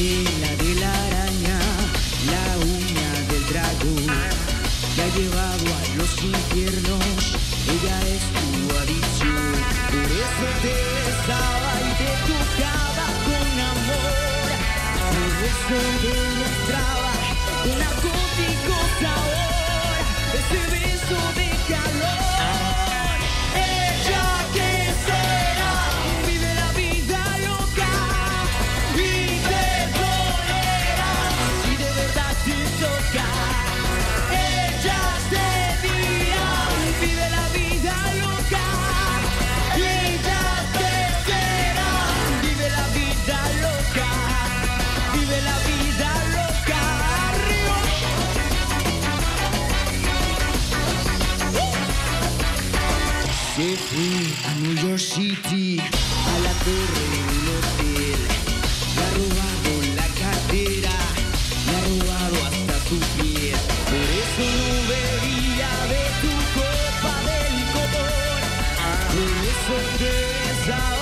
tela de la araña, la uña del dragón, te ha llevado a los infiernos, ella es tu adicción, por eso te besaba y te tocaba con amor, por eso te una copia. Se fue a New York City, a la torre de un hotel. Le ha robado la cartera, le ha robado hasta su piel. Por eso no bebía de tu copa de licor. Por eso te